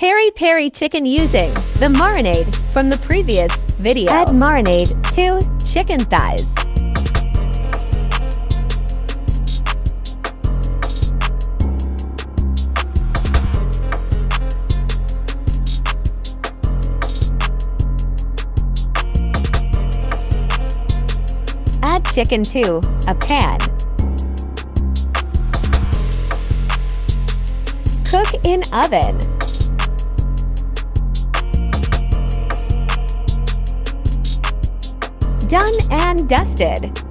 peri peri chicken using the marinade from the previous video. Add marinade to chicken thighs. Add chicken to a pan. Cook in oven. Done and dusted.